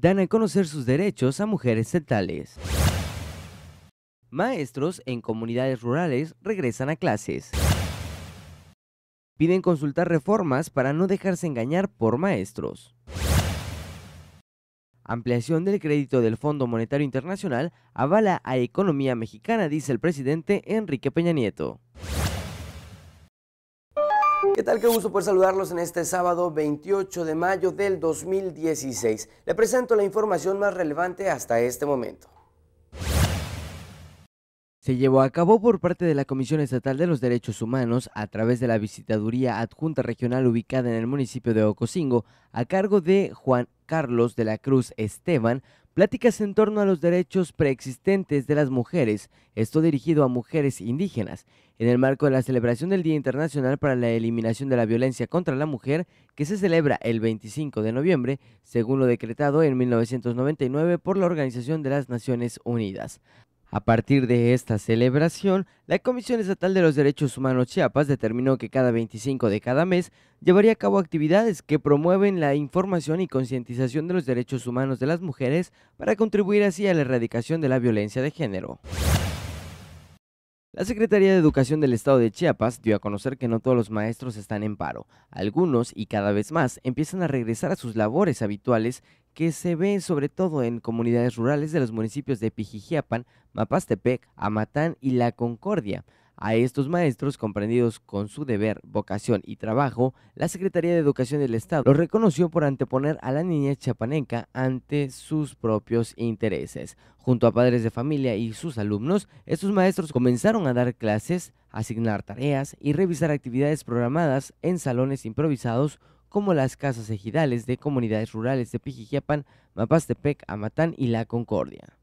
dan a conocer sus derechos a mujeres estatales. Maestros en comunidades rurales regresan a clases. Piden consultar reformas para no dejarse engañar por maestros. Ampliación del crédito del Fondo Monetario Internacional avala a economía mexicana, dice el presidente Enrique Peña Nieto. ¿Qué tal? Qué gusto poder saludarlos en este sábado 28 de mayo del 2016. Le presento la información más relevante hasta este momento se llevó a cabo por parte de la Comisión Estatal de los Derechos Humanos a través de la visitaduría adjunta regional ubicada en el municipio de Ocosingo a cargo de Juan Carlos de la Cruz Esteban, pláticas en torno a los derechos preexistentes de las mujeres, esto dirigido a mujeres indígenas, en el marco de la celebración del Día Internacional para la Eliminación de la Violencia contra la Mujer, que se celebra el 25 de noviembre, según lo decretado en 1999 por la Organización de las Naciones Unidas. A partir de esta celebración, la Comisión Estatal de los Derechos Humanos Chiapas determinó que cada 25 de cada mes llevaría a cabo actividades que promueven la información y concientización de los derechos humanos de las mujeres para contribuir así a la erradicación de la violencia de género. La Secretaría de Educación del Estado de Chiapas dio a conocer que no todos los maestros están en paro. Algunos, y cada vez más, empiezan a regresar a sus labores habituales que se ven sobre todo en comunidades rurales de los municipios de Pijijiapan, Mapastepec, Amatán y La Concordia. A estos maestros, comprendidos con su deber, vocación y trabajo, la Secretaría de Educación del Estado los reconoció por anteponer a la niña chapaneca ante sus propios intereses. Junto a padres de familia y sus alumnos, estos maestros comenzaron a dar clases, asignar tareas y revisar actividades programadas en salones improvisados como las casas ejidales de comunidades rurales de Pijijiapan, Mapastepec, Amatán y La Concordia.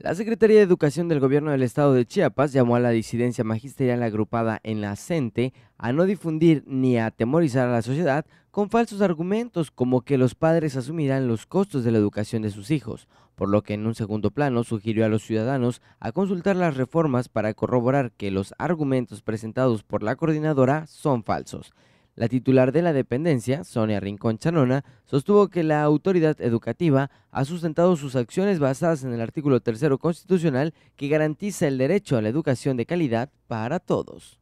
La Secretaría de Educación del Gobierno del Estado de Chiapas llamó a la disidencia magisterial agrupada en la CENTE a no difundir ni a atemorizar a la sociedad con falsos argumentos como que los padres asumirán los costos de la educación de sus hijos, por lo que en un segundo plano sugirió a los ciudadanos a consultar las reformas para corroborar que los argumentos presentados por la coordinadora son falsos. La titular de la dependencia, Sonia Rincón Chanona, sostuvo que la autoridad educativa ha sustentado sus acciones basadas en el artículo tercero constitucional que garantiza el derecho a la educación de calidad para todos.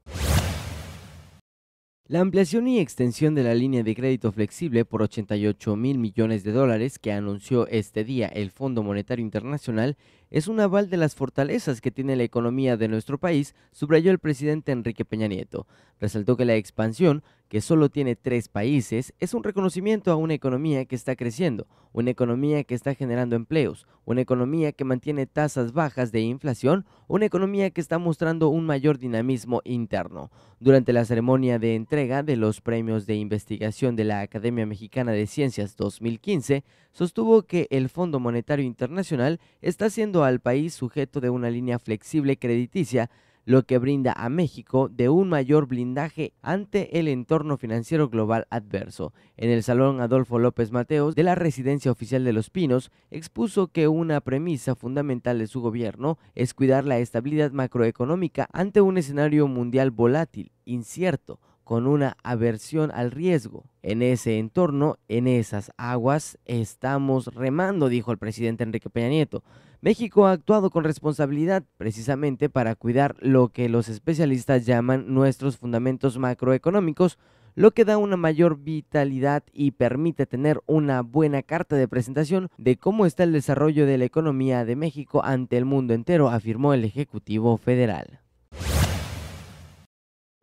La ampliación y extensión de la línea de crédito flexible por 88 mil millones de dólares que anunció este día el Fondo Monetario Internacional es un aval de las fortalezas que tiene la economía de nuestro país, subrayó el presidente Enrique Peña Nieto. Resaltó que la expansión que solo tiene tres países, es un reconocimiento a una economía que está creciendo, una economía que está generando empleos, una economía que mantiene tasas bajas de inflación, una economía que está mostrando un mayor dinamismo interno. Durante la ceremonia de entrega de los premios de investigación de la Academia Mexicana de Ciencias 2015, sostuvo que el Fondo Monetario Internacional está haciendo al país sujeto de una línea flexible crediticia lo que brinda a México de un mayor blindaje ante el entorno financiero global adverso. En el Salón Adolfo López Mateos de la Residencia Oficial de Los Pinos, expuso que una premisa fundamental de su gobierno es cuidar la estabilidad macroeconómica ante un escenario mundial volátil, incierto, con una aversión al riesgo. En ese entorno, en esas aguas, estamos remando, dijo el presidente Enrique Peña Nieto. México ha actuado con responsabilidad precisamente para cuidar lo que los especialistas llaman nuestros fundamentos macroeconómicos, lo que da una mayor vitalidad y permite tener una buena carta de presentación de cómo está el desarrollo de la economía de México ante el mundo entero, afirmó el Ejecutivo Federal.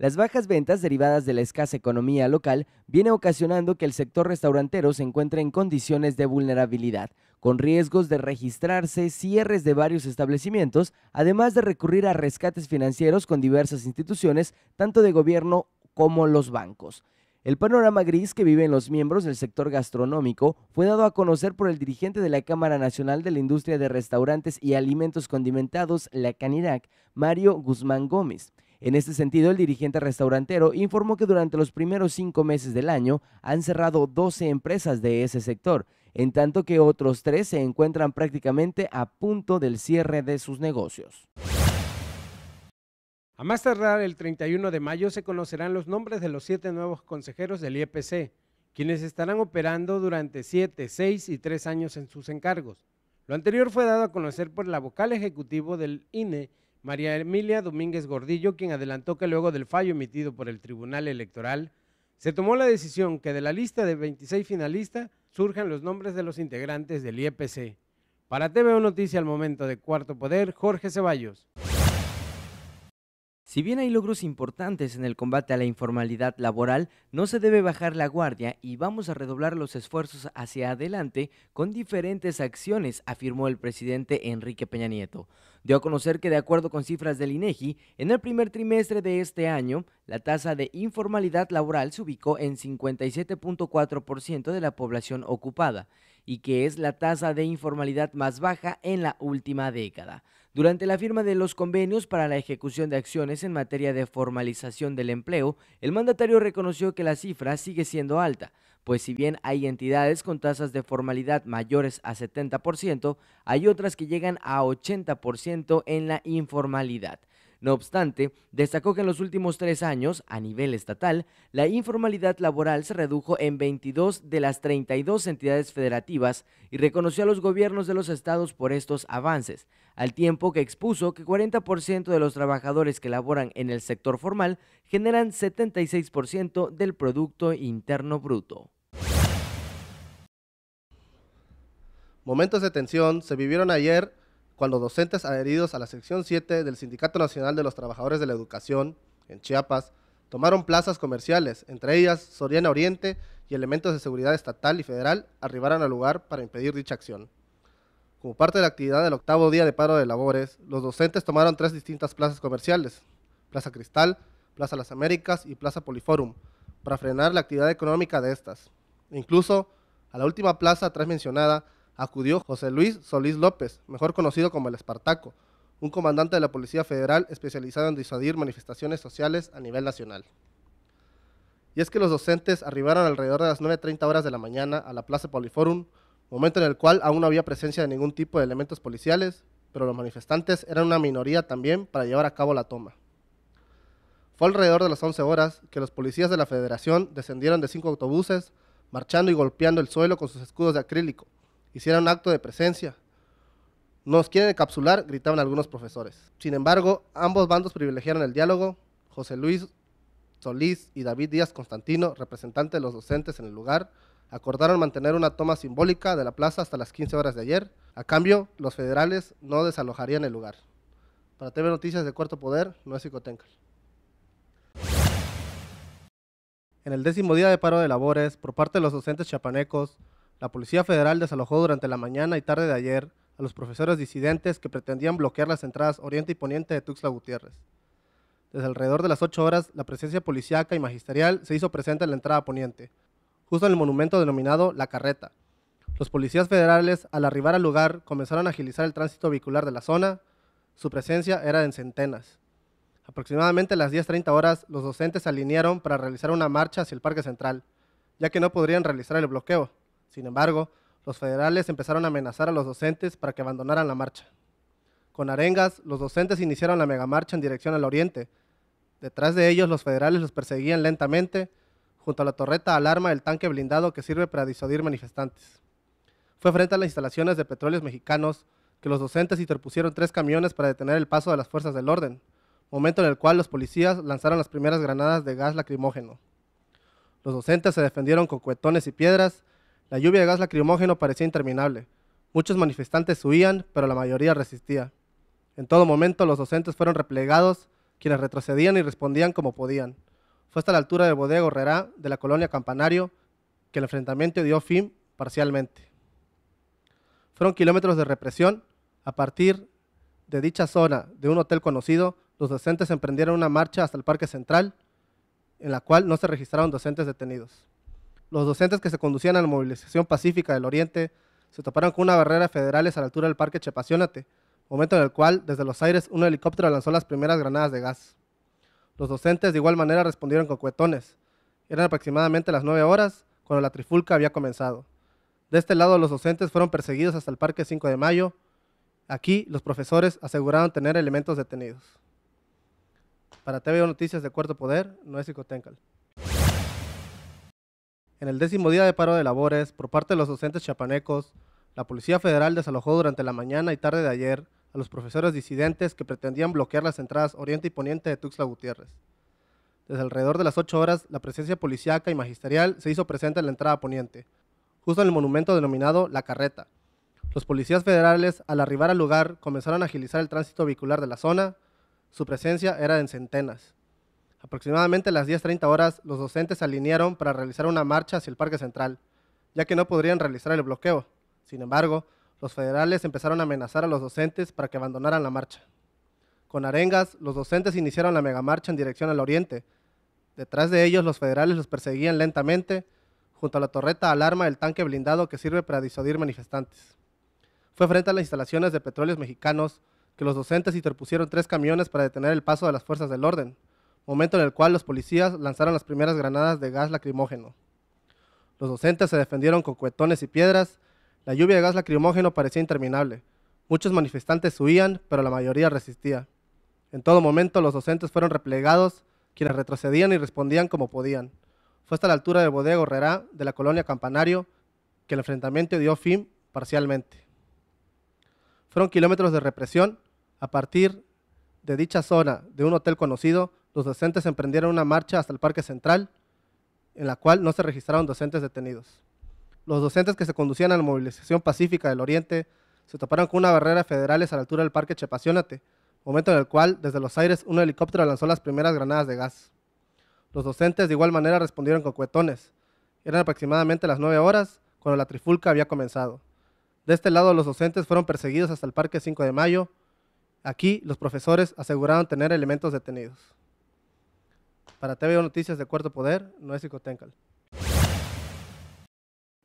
Las bajas ventas derivadas de la escasa economía local viene ocasionando que el sector restaurantero se encuentre en condiciones de vulnerabilidad, con riesgos de registrarse cierres de varios establecimientos, además de recurrir a rescates financieros con diversas instituciones, tanto de gobierno como los bancos. El panorama gris que viven los miembros del sector gastronómico fue dado a conocer por el dirigente de la Cámara Nacional de la Industria de Restaurantes y Alimentos Condimentados, la Canirac, Mario Guzmán Gómez. En este sentido, el dirigente restaurantero informó que durante los primeros cinco meses del año han cerrado 12 empresas de ese sector, en tanto que otros tres se encuentran prácticamente a punto del cierre de sus negocios. A más tardar el 31 de mayo se conocerán los nombres de los siete nuevos consejeros del IEPC. quienes estarán operando durante 7, 6 y 3 años en sus encargos. Lo anterior fue dado a conocer por la vocal ejecutivo del INE, María Emilia Domínguez Gordillo, quien adelantó que luego del fallo emitido por el Tribunal Electoral, se tomó la decisión que de la lista de 26 finalistas surjan los nombres de los integrantes del IEPC. Para TVO Noticia al momento de Cuarto Poder, Jorge Ceballos. Si bien hay logros importantes en el combate a la informalidad laboral, no se debe bajar la guardia y vamos a redoblar los esfuerzos hacia adelante con diferentes acciones, afirmó el presidente Enrique Peña Nieto. Dio a conocer que de acuerdo con cifras del INEGI, en el primer trimestre de este año, la tasa de informalidad laboral se ubicó en 57.4% de la población ocupada y que es la tasa de informalidad más baja en la última década. Durante la firma de los convenios para la ejecución de acciones en materia de formalización del empleo, el mandatario reconoció que la cifra sigue siendo alta, pues si bien hay entidades con tasas de formalidad mayores a 70%, hay otras que llegan a 80% en la informalidad. No obstante, destacó que en los últimos tres años, a nivel estatal, la informalidad laboral se redujo en 22 de las 32 entidades federativas y reconoció a los gobiernos de los estados por estos avances, al tiempo que expuso que 40% de los trabajadores que laboran en el sector formal generan 76% del Producto Interno Bruto. Momentos de tensión se vivieron ayer cuando docentes adheridos a la sección 7 del Sindicato Nacional de los Trabajadores de la Educación, en Chiapas, tomaron plazas comerciales, entre ellas Soriana Oriente y elementos de seguridad estatal y federal arribaron al lugar para impedir dicha acción. Como parte de la actividad del octavo día de paro de labores, los docentes tomaron tres distintas plazas comerciales, Plaza Cristal, Plaza Las Américas y Plaza Poliforum, para frenar la actividad económica de estas. Incluso, a la última plaza atrás mencionada, acudió José Luis Solís López, mejor conocido como el Espartaco, un comandante de la Policía Federal especializado en disuadir manifestaciones sociales a nivel nacional. Y es que los docentes arribaron alrededor de las 9.30 horas de la mañana a la Plaza Poliforum, momento en el cual aún no había presencia de ningún tipo de elementos policiales, pero los manifestantes eran una minoría también para llevar a cabo la toma. Fue alrededor de las 11 horas que los policías de la Federación descendieron de cinco autobuses, marchando y golpeando el suelo con sus escudos de acrílico, hicieran un acto de presencia. Nos quieren encapsular, gritaban algunos profesores. Sin embargo, ambos bandos privilegiaron el diálogo. José Luis Solís y David Díaz Constantino, representante de los docentes en el lugar, acordaron mantener una toma simbólica de la plaza hasta las 15 horas de ayer. A cambio, los federales no desalojarían el lugar. Para TV Noticias de Cuarto Poder, no es Psicotencal. En el décimo día de paro de labores, por parte de los docentes chapanecos, la Policía Federal desalojó durante la mañana y tarde de ayer a los profesores disidentes que pretendían bloquear las entradas oriente y poniente de Tuxtla Gutiérrez. Desde alrededor de las 8 horas, la presencia policíaca y magisterial se hizo presente en la entrada poniente, justo en el monumento denominado La Carreta. Los policías federales, al arribar al lugar, comenzaron a agilizar el tránsito vehicular de la zona. Su presencia era en centenas. Aproximadamente a las 10.30 horas, los docentes se alinearon para realizar una marcha hacia el Parque Central, ya que no podrían realizar el bloqueo, sin embargo, los federales empezaron a amenazar a los docentes para que abandonaran la marcha. Con arengas, los docentes iniciaron la megamarcha en dirección al oriente. Detrás de ellos, los federales los perseguían lentamente, junto a la torreta alarma del tanque blindado que sirve para disuadir manifestantes. Fue frente a las instalaciones de petróleos mexicanos que los docentes interpusieron tres camiones para detener el paso de las fuerzas del orden, momento en el cual los policías lanzaron las primeras granadas de gas lacrimógeno. Los docentes se defendieron con cuetones y piedras la lluvia de gas lacrimógeno parecía interminable. Muchos manifestantes huían, pero la mayoría resistía. En todo momento los docentes fueron replegados, quienes retrocedían y respondían como podían. Fue hasta la altura de Bodega Herrera, de la colonia Campanario, que el enfrentamiento dio fin parcialmente. Fueron kilómetros de represión. A partir de dicha zona de un hotel conocido, los docentes emprendieron una marcha hasta el Parque Central, en la cual no se registraron docentes detenidos los docentes que se conducían a la movilización pacífica del Oriente se toparon con una barrera federales a la altura del Parque Chepacionate, momento en el cual, desde los aires, un helicóptero lanzó las primeras granadas de gas. Los docentes de igual manera respondieron con cuetones. Eran aproximadamente las 9 horas cuando la trifulca había comenzado. De este lado, los docentes fueron perseguidos hasta el Parque 5 de Mayo. Aquí, los profesores aseguraron tener elementos detenidos. Para TV Noticias de Cuarto Poder, no es. En el décimo día de paro de labores por parte de los docentes chapanecos, la Policía Federal desalojó durante la mañana y tarde de ayer a los profesores disidentes que pretendían bloquear las entradas oriente y poniente de Tuxtla Gutiérrez. Desde alrededor de las 8 horas, la presencia policíaca y magisterial se hizo presente en la entrada poniente, justo en el monumento denominado La Carreta. Los policías federales, al arribar al lugar, comenzaron a agilizar el tránsito vehicular de la zona. Su presencia era en centenas. Aproximadamente a las 10.30 horas, los docentes se alinearon para realizar una marcha hacia el Parque Central, ya que no podrían realizar el bloqueo. Sin embargo, los federales empezaron a amenazar a los docentes para que abandonaran la marcha. Con arengas, los docentes iniciaron la megamarcha en dirección al oriente. Detrás de ellos, los federales los perseguían lentamente, junto a la torreta alarma del tanque blindado que sirve para disuadir manifestantes. Fue frente a las instalaciones de petróleos mexicanos que los docentes interpusieron tres camiones para detener el paso de las fuerzas del orden, momento en el cual los policías lanzaron las primeras granadas de gas lacrimógeno. Los docentes se defendieron con cuetones y piedras, la lluvia de gas lacrimógeno parecía interminable. Muchos manifestantes huían, pero la mayoría resistía. En todo momento los docentes fueron replegados, quienes retrocedían y respondían como podían. Fue hasta la altura de Bodega Herrera, de la colonia Campanario, que el enfrentamiento dio fin parcialmente. Fueron kilómetros de represión. A partir de dicha zona de un hotel conocido, los docentes emprendieron una marcha hasta el Parque Central, en la cual no se registraron docentes detenidos. Los docentes que se conducían a la movilización pacífica del Oriente se toparon con una barrera federales a la altura del Parque Chepaciónate, momento en el cual, desde los aires, un helicóptero lanzó las primeras granadas de gas. Los docentes de igual manera respondieron con cuetones. Eran aproximadamente las nueve horas cuando la trifulca había comenzado. De este lado, los docentes fueron perseguidos hasta el Parque 5 de Mayo. Aquí, los profesores aseguraron tener elementos detenidos. Para TVO Noticias de Cuarto Poder, no es Psicotencal.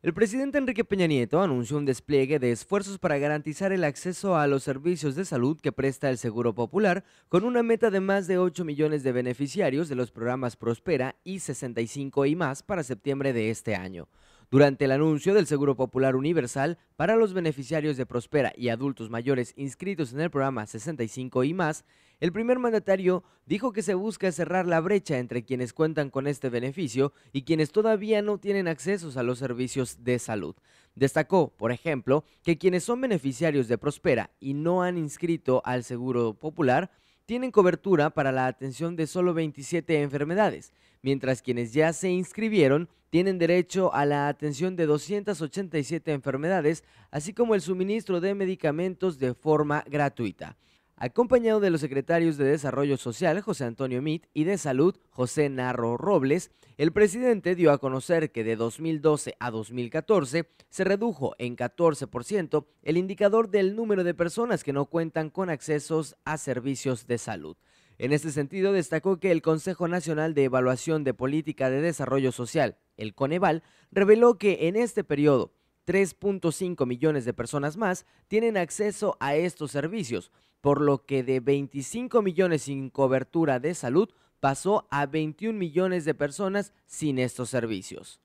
El presidente Enrique Peña Nieto anunció un despliegue de esfuerzos para garantizar el acceso a los servicios de salud que presta el Seguro Popular, con una meta de más de 8 millones de beneficiarios de los programas Prospera y 65 y más para septiembre de este año. Durante el anuncio del Seguro Popular Universal para los beneficiarios de Prospera y adultos mayores inscritos en el programa 65 y más, el primer mandatario dijo que se busca cerrar la brecha entre quienes cuentan con este beneficio y quienes todavía no tienen acceso a los servicios de salud. Destacó, por ejemplo, que quienes son beneficiarios de Prospera y no han inscrito al Seguro Popular tienen cobertura para la atención de solo 27 enfermedades, mientras quienes ya se inscribieron tienen derecho a la atención de 287 enfermedades, así como el suministro de medicamentos de forma gratuita acompañado de los secretarios de Desarrollo Social José Antonio Mit y de Salud José Narro Robles, el presidente dio a conocer que de 2012 a 2014 se redujo en 14% el indicador del número de personas que no cuentan con accesos a servicios de salud. En este sentido, destacó que el Consejo Nacional de Evaluación de Política de Desarrollo Social, el Coneval, reveló que en este periodo 3.5 millones de personas más tienen acceso a estos servicios, por lo que de 25 millones sin cobertura de salud pasó a 21 millones de personas sin estos servicios.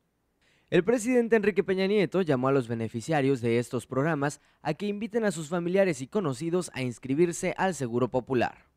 El presidente Enrique Peña Nieto llamó a los beneficiarios de estos programas a que inviten a sus familiares y conocidos a inscribirse al Seguro Popular.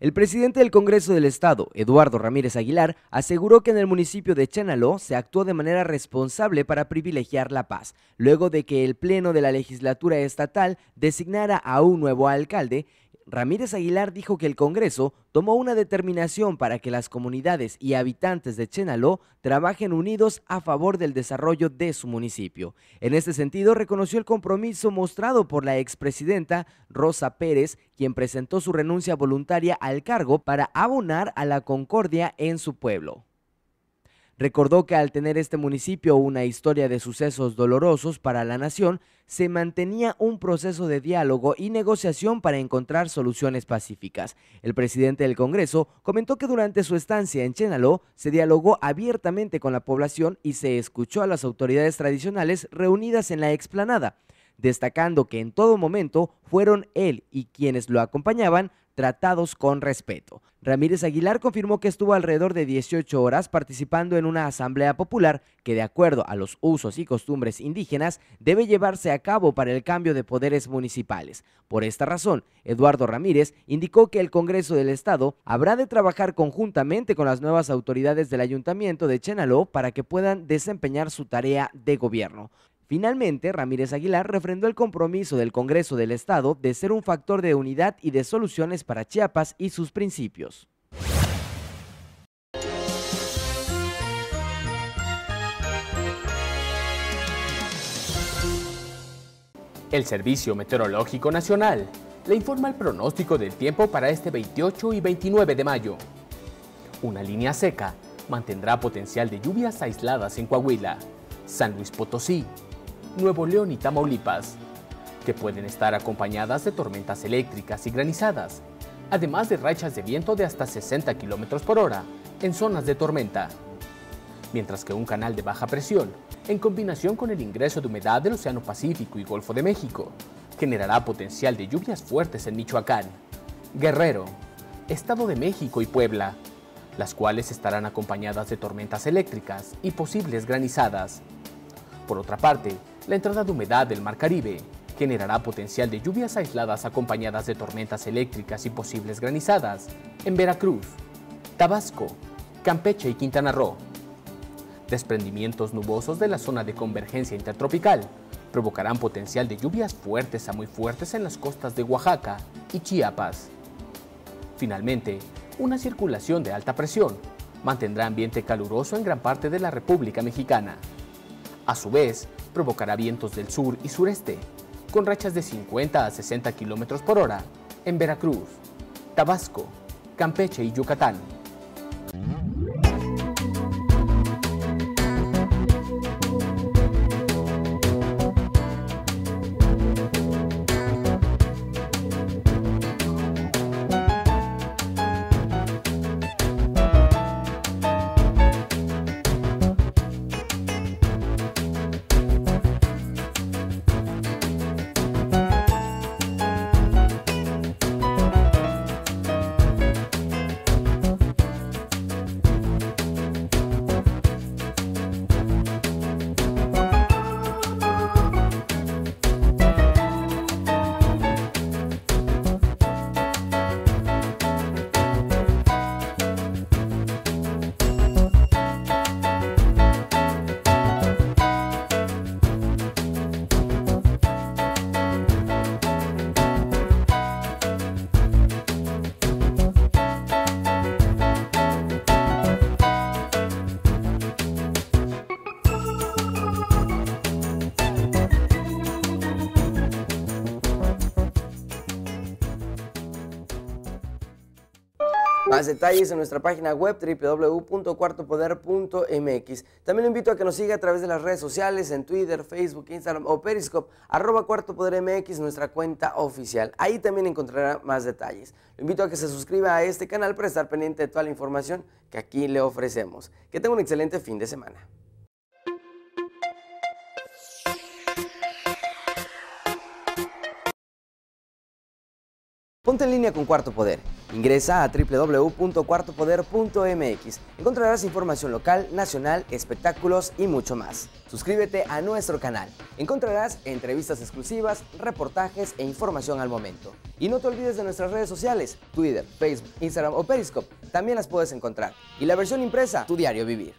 El presidente del Congreso del Estado, Eduardo Ramírez Aguilar, aseguró que en el municipio de Chenaló se actuó de manera responsable para privilegiar la paz, luego de que el Pleno de la legislatura estatal designara a un nuevo alcalde Ramírez Aguilar dijo que el Congreso tomó una determinación para que las comunidades y habitantes de Chenaló trabajen unidos a favor del desarrollo de su municipio. En este sentido, reconoció el compromiso mostrado por la expresidenta Rosa Pérez, quien presentó su renuncia voluntaria al cargo para abonar a la concordia en su pueblo. Recordó que al tener este municipio una historia de sucesos dolorosos para la nación, se mantenía un proceso de diálogo y negociación para encontrar soluciones pacíficas. El presidente del Congreso comentó que durante su estancia en Chenaló se dialogó abiertamente con la población y se escuchó a las autoridades tradicionales reunidas en la explanada destacando que en todo momento fueron él y quienes lo acompañaban tratados con respeto. Ramírez Aguilar confirmó que estuvo alrededor de 18 horas participando en una asamblea popular que de acuerdo a los usos y costumbres indígenas debe llevarse a cabo para el cambio de poderes municipales. Por esta razón, Eduardo Ramírez indicó que el Congreso del Estado habrá de trabajar conjuntamente con las nuevas autoridades del Ayuntamiento de Chenaló para que puedan desempeñar su tarea de gobierno. Finalmente, Ramírez Aguilar refrendó el compromiso del Congreso del Estado de ser un factor de unidad y de soluciones para Chiapas y sus principios. El Servicio Meteorológico Nacional le informa el pronóstico del tiempo para este 28 y 29 de mayo. Una línea seca mantendrá potencial de lluvias aisladas en Coahuila, San Luis Potosí, Nuevo León y Tamaulipas, que pueden estar acompañadas de tormentas eléctricas y granizadas, además de rachas de viento de hasta 60 km por hora en zonas de tormenta. Mientras que un canal de baja presión, en combinación con el ingreso de humedad del Océano Pacífico y Golfo de México, generará potencial de lluvias fuertes en Michoacán, Guerrero, Estado de México y Puebla, las cuales estarán acompañadas de tormentas eléctricas y posibles granizadas. Por otra parte, la entrada de humedad del Mar Caribe generará potencial de lluvias aisladas acompañadas de tormentas eléctricas y posibles granizadas en Veracruz, Tabasco, Campeche y Quintana Roo. Desprendimientos nubosos de la zona de convergencia intertropical provocarán potencial de lluvias fuertes a muy fuertes en las costas de Oaxaca y Chiapas. Finalmente, una circulación de alta presión mantendrá ambiente caluroso en gran parte de la República Mexicana. A su vez, provocará vientos del sur y sureste, con rachas de 50 a 60 km por hora en Veracruz, Tabasco, Campeche y Yucatán. Más detalles en nuestra página web www.cuartopoder.mx. También lo invito a que nos siga a través de las redes sociales en Twitter, Facebook, Instagram o Periscope, arroba Cuarto Poder nuestra cuenta oficial. Ahí también encontrará más detalles. Lo invito a que se suscriba a este canal para estar pendiente de toda la información que aquí le ofrecemos. Que tenga un excelente fin de semana. Ponte en línea con Cuarto Poder. Ingresa a www.cuartopoder.mx. Encontrarás información local, nacional, espectáculos y mucho más. Suscríbete a nuestro canal. Encontrarás entrevistas exclusivas, reportajes e información al momento. Y no te olvides de nuestras redes sociales, Twitter, Facebook, Instagram o Periscope. También las puedes encontrar. Y la versión impresa, tu diario vivir.